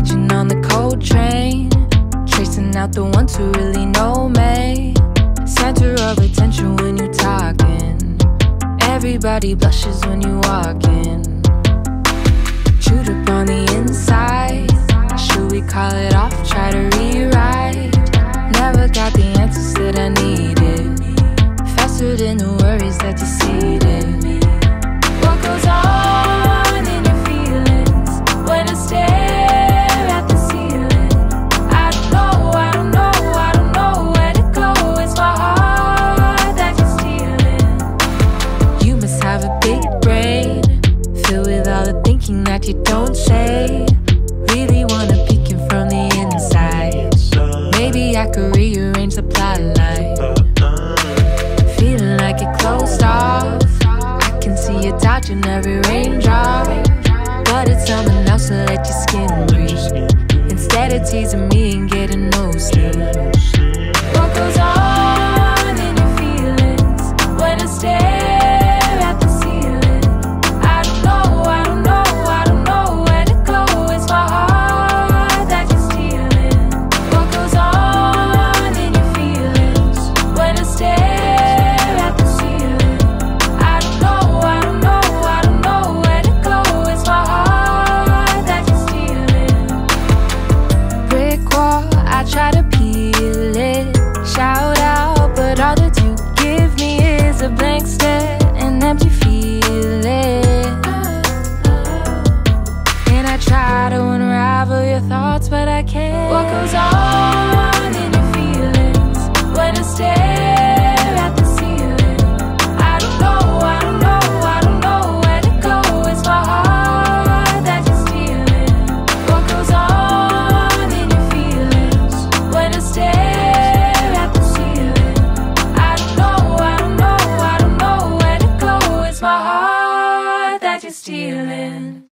Raging on the cold train Tracing out the ones who really know me. Center of attention when you're talking. Everybody blushes when you walk in. Chewed up on the inside. Should we call it off, try to rewrite. Never got the answers that I needed. Faster than the worries that you see. Thinking that you don't say. Really wanna peek in from the inside. Maybe I could rearrange the plot line. Feeling like it closed off. I can see you dodging every raindrop. But it's someone else to let your skin breathe. Instead of teasing me and getting shout out, but all that you give me is a blank stare, an empty feeling. And I try to unravel your thoughts, but I can't. What goes on that you're stealing.